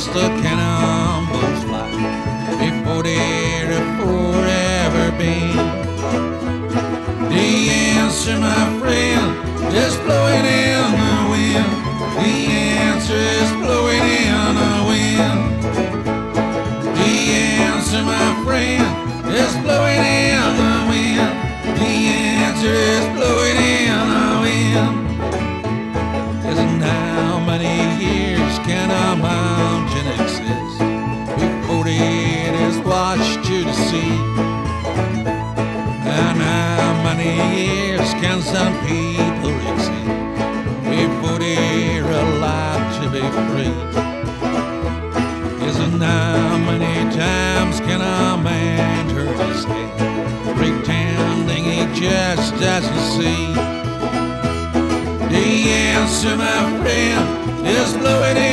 must the cannonballs fly before they're forever been? The answer, my friend, is blowing in the wind. The answer is blowing in the wind. The answer, my friend, is blowing in the wind. The answer is blowing in the wind. And how many years can a mountain washed to sea? And how many years can some people exist before they're allowed to be free? And how many times can a man turn his head, pretending he just doesn't see? The answer, my friend, is blowing in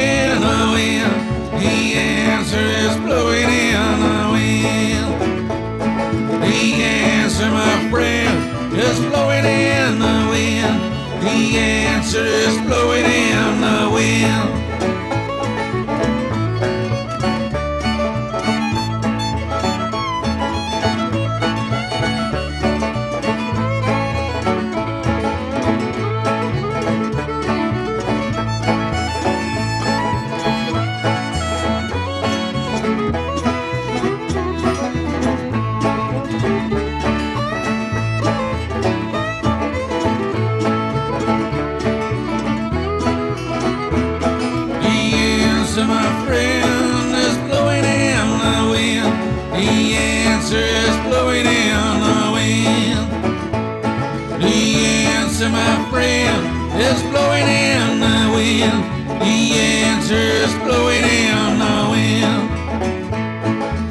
answer, my friend, is blowing in the wind. The answer is blowing in answer, my friend, is blowing in the wind. The answer is blowing in the wind. The answer, my friend, is blowing in the wind. The answer is blowing in the wind.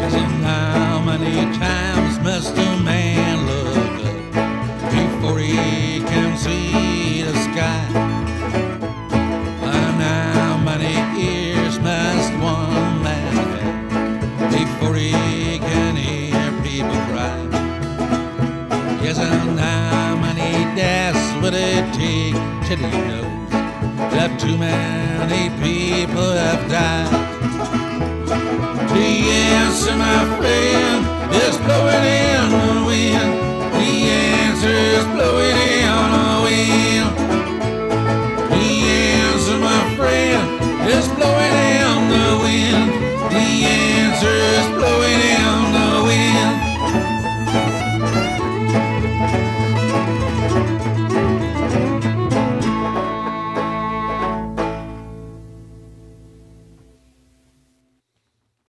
Yes, and how many times doesn't how many deaths would it take till he knows that too many people have died? The answer, my friend, is blowing in the wind. The answer is blowing in the wind. The answer, my friend, is blowing